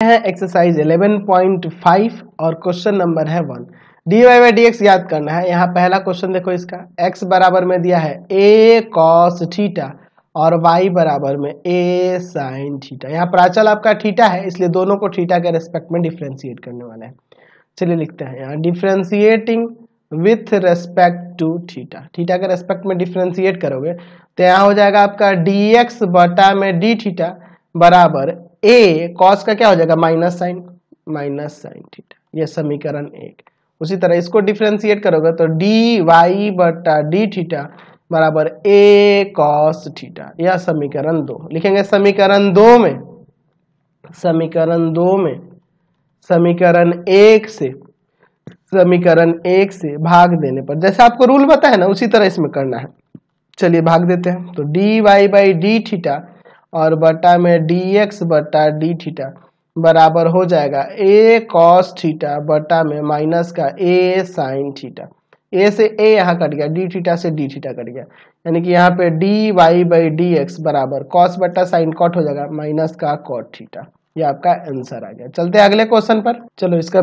है एक्सरसाइज 11.5 और question number है one D Y by D X याद करना है। यहाँ पहला क्वेश्चन देखो इसका। x बराबर में दिया है a cos थीटा और y बराबर में a sin थीटा यहाँ प्राचल आपका थीटा है, इसलिए दोनों को थीटा के रेस्पेक्ट में डिफ्रेंशिएट करने वाले हैं। चलिए लिखते हैं। यहाँ differentiating with respect to theta theta के रेस्पेक्ट में डिफ्रेंशिएट करोगे तो यहाँ हो जाएगा आपका डी एक्स बटा में डी थीटा बराबर ए कॉस का क्या हो जाएगा? Minus sine minus sine theta ये समीकरण एक। उसी तरह इसको डिफ्रेंशिएट करोगे तो डी वाई बटा डी थीटा बराबर ए कॉस थीटा यह समीकरण दो। लिखेंगे समीकरण दो में। समीकरण दो में। समीकरण एक से, समीकरण एक से भाग देने पर। जैसे आपको रूल पता है ना, उसी तरह इसमें करना है। चलिए भाग देते हैं। तो D Y by D theta और बटा में डी एक्स बटा डी थीटा बराबर हो जाएगा ए कॉस थीटा बटा में माइनस का ए साइन थीटा। ए से ए यहाँ कट गया डी थीटा से डी थीटा कट गया। यानी कि यहाँ पे D Y by D X बराबर कॉस बटा साइन कॉट हो जाएगा, माइनस का कॉट थीटा। ये आपका आंसर आ गया। चलते अगले क्वेश्चन पर। चलो, इसका